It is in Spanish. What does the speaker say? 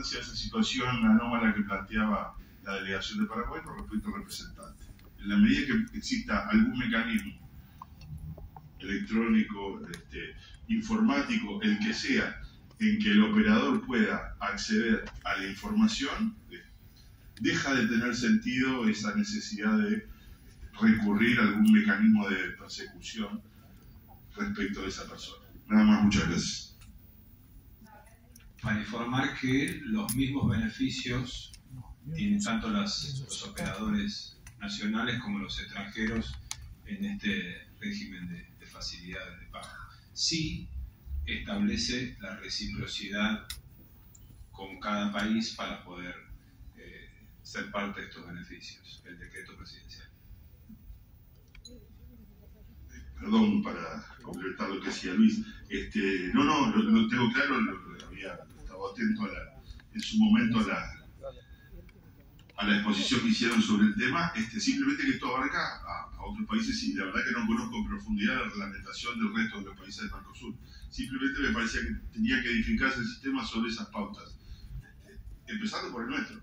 esa situación anómala que planteaba la delegación de Paraguay con respecto al representante. En la medida que exista algún mecanismo electrónico, este, informático, el que sea, en que el operador pueda acceder a la información, eh, deja de tener sentido esa necesidad de recurrir a algún mecanismo de persecución respecto de esa persona. Nada más, muchas gracias. Para informar que los mismos beneficios tienen tanto los operadores nacionales como los extranjeros en este régimen de, facilidades de pago. Sí establece la reciprocidad con cada país para poder eh, ser parte de estos beneficios, el decreto presidencial. Perdón para completar lo que decía Luis. Este, no, no, lo, tengo claro, lo, había, estaba atento en su momento a la, a la exposición que hicieron sobre el tema, este, simplemente que esto abarca a, otros países y la verdad que no conozco en profundidad la reglamentación del resto de los países del Mercosur. Simplemente me parecía que tenía que edificarse el sistema sobre esas pautas, este, empezando por el nuestro.